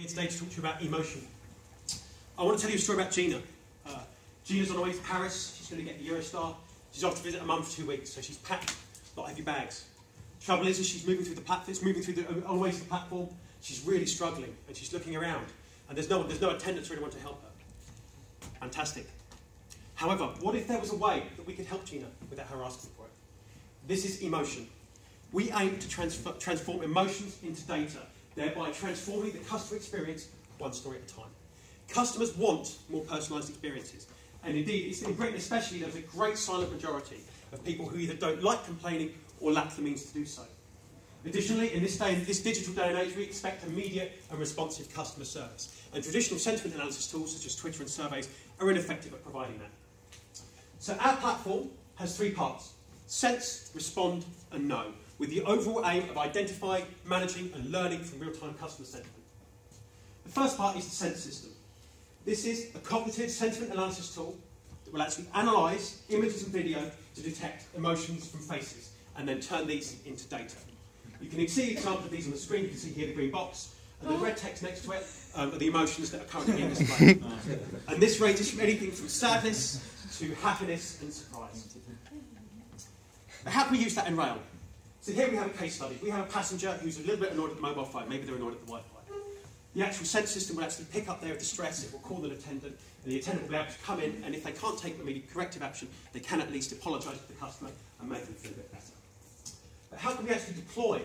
Here today to talk to you about eMotion. I want to tell you a story about Gina. Uh, Gina's on her way to Paris. She's going to get the Eurostar. She's off to visit her mum for two weeks, so she's packed of heavy bags. Trouble is, she's moving through the platform, moving through the on the way to the platform, she's really struggling, and she's looking around, and there's no one, there's no attendants or anyone to help her. Fantastic. However, what if there was a way that we could help Gina without her asking for it? This is eMotion. We aim to transfer, transform emotions into data thereby transforming the customer experience one story at a time. Customers want more personalised experiences, and indeed, it's in Britain especially, there's a great silent majority of people who either don't like complaining or lack the means to do so. Additionally, in this, day, this digital day and age, we expect immediate and responsive customer service, and traditional sentiment analysis tools such as Twitter and surveys are ineffective at providing that. So our platform has three parts, sense, respond and know with the overall aim of identifying, managing, and learning from real time customer sentiment. The first part is the sense system. This is a cognitive sentiment analysis tool that will actually analyse images and video to detect emotions from faces and then turn these into data. You can see examples of these on the screen. You can see here the green box, and the red text next to it um, are the emotions that are currently in display. and this ranges from anything from sadness to happiness and surprise. But how can we use that in rail? So here we have a case study. We have a passenger who's a little bit annoyed at the mobile phone. Maybe they're annoyed at the Wi-Fi. The actual sense system will actually pick up their distress. It will call an attendant, and the attendant will be able to come in. And if they can't take immediate corrective action, they can at least apologise to the customer and make them feel a bit better. But how can we actually deploy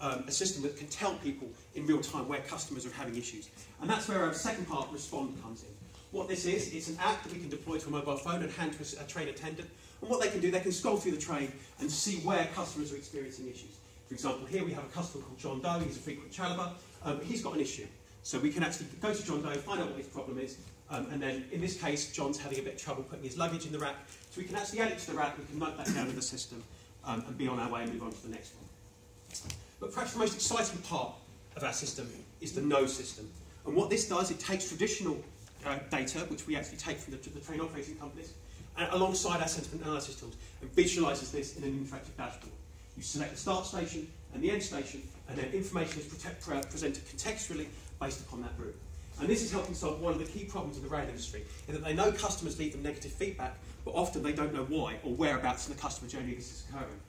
um, a system that can tell people in real time where customers are having issues? And that's where our second part, Respond, comes in. What this is, it's an app that we can deploy to a mobile phone and hand to a, a train attendant and what they can do, they can scroll through the train and see where customers are experiencing issues. For example, here we have a customer called John Doe, he's a frequent traveller, um, he's got an issue. So we can actually go to John Doe, find out what his problem is, um, and then in this case, John's having a bit of trouble putting his luggage in the rack. So we can actually add it to the rack, we can note that down in the system, um, and be on our way and move on to the next one. But perhaps the most exciting part of our system is the know system. And what this does, it takes traditional uh, data, which we actually take from the, the train operating companies, and alongside our sentiment analysis tools and visualises this in an interactive dashboard. You select the start station and the end station, and then information is presented contextually based upon that route. And this is helping solve one of the key problems of the rail industry, in that they know customers leave them negative feedback, but often they don't know why or whereabouts in the customer journey this is occurring.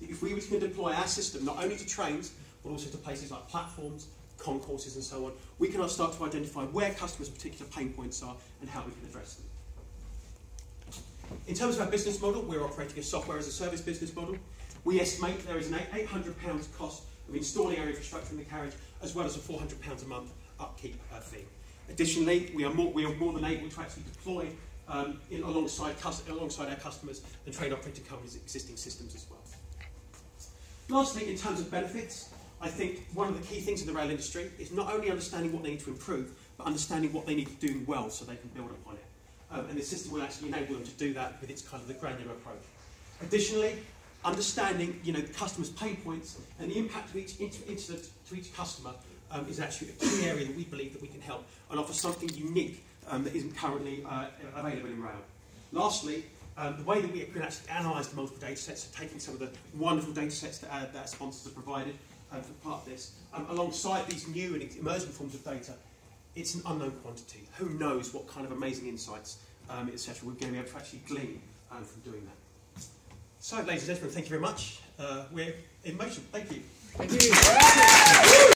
If we were to deploy our system not only to trains, but also to places like platforms, concourses and so on, we can now start to identify where customers' particular pain points are and how we can address them. In terms of our business model, we're operating a software as a service business model. We estimate there is an £800 cost of installing our infrastructure in the carriage, as well as a £400 a month upkeep uh, fee. Additionally, we are, more, we are more than able to actually deploy um, in, alongside, alongside our customers and train operating companies' existing systems as well. Lastly, in terms of benefits, I think one of the key things in the rail industry is not only understanding what they need to improve, but understanding what they need to do well so they can build upon it um, and the system will actually enable them to do that with its kind of the granular approach. Additionally, understanding you know, the customer's pain points and the impact of each incident to each customer um, is actually a key area that we believe that we can help and offer something unique um, that isn't currently uh, available in rail. Lastly, um, the way that we can actually analyse the multiple data sets, taking some of the wonderful data sets that our, that our sponsors have provided um, for part of this, um, alongside these new and emerging forms of data, it's an unknown quantity. Who knows what kind of amazing insights, um, etc., we're going to be able to actually glean um, from doing that. So, ladies and gentlemen, thank you very much. Uh, we're in motion. Thank you. Thank you.